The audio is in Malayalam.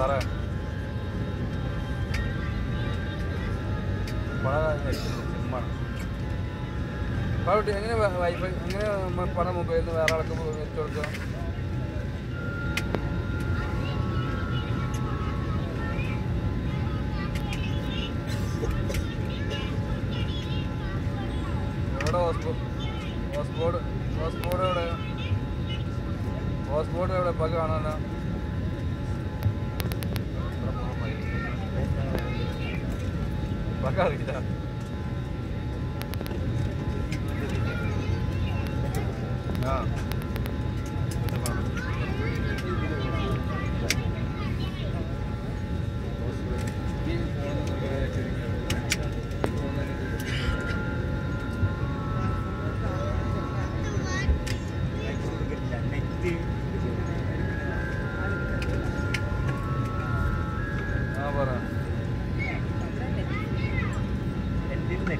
പറ പണം സിമ്മാണ് പാവട്ടി എങ്ങനെ വൈഫൈ എങ്ങനെ നമ്മൾ പണം മൊബൈലിൽ നിന്ന് വേറെ ആൾക്ക് വെച്ച് കൊടുക്കുക? എവിടെ ഹോസ്പോട്ട് ഹോസ്പോർട്ട് ഹോസ്പോർട്ട് എവിടെ? ഹോസ്പോർട്ട് എവിടെ? ഇപ്പം കാണാനോ. 아까 그냥. 야. നെറ്റിൽ